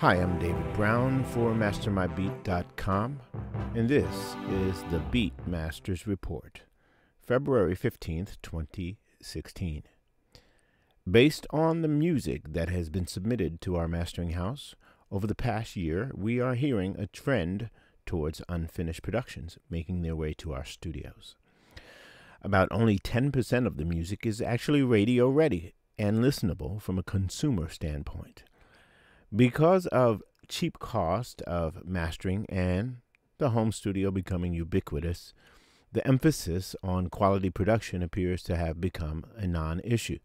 Hi, I'm David Brown for MasterMyBeat.com, and this is the Beat Masters Report, February 15th, 2016. Based on the music that has been submitted to our mastering house over the past year, we are hearing a trend towards unfinished productions making their way to our studios. About only 10% of the music is actually radio ready and listenable from a consumer standpoint. Because of cheap cost of mastering and the home studio becoming ubiquitous, the emphasis on quality production appears to have become a non issue.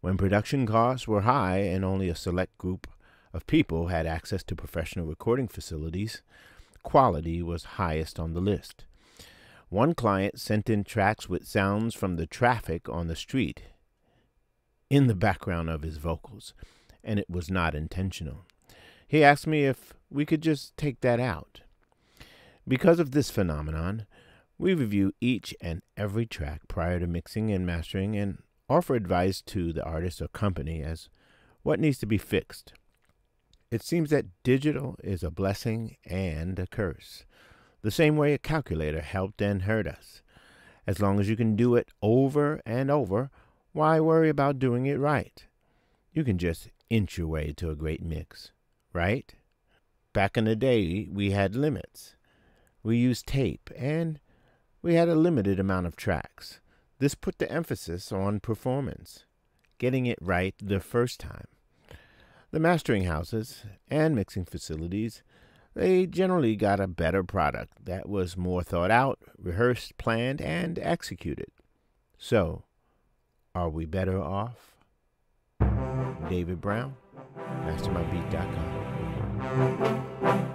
When production costs were high and only a select group of people had access to professional recording facilities, quality was highest on the list. One client sent in tracks with sounds from the traffic on the street in the background of his vocals, and it was not intentional. He asked me if we could just take that out. Because of this phenomenon, we review each and every track prior to mixing and mastering and offer advice to the artist or company as what needs to be fixed. It seems that digital is a blessing and a curse, the same way a calculator helped and hurt us. As long as you can do it over and over, why worry about doing it right? You can just inch your way to a great mix, right? Back in the day, we had limits. We used tape, and we had a limited amount of tracks. This put the emphasis on performance, getting it right the first time. The mastering houses and mixing facilities, they generally got a better product that was more thought out, rehearsed, planned, and executed. So, are we better off? David Brown, MasterMyBeat.com.